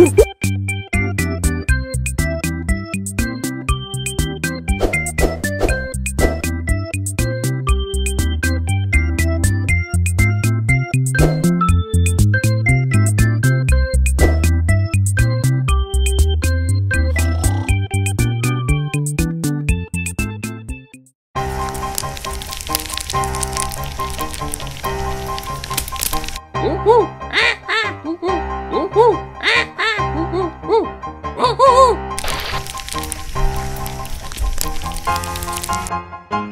Uhul! Ah, ah, uhul! Uhul! Uhul!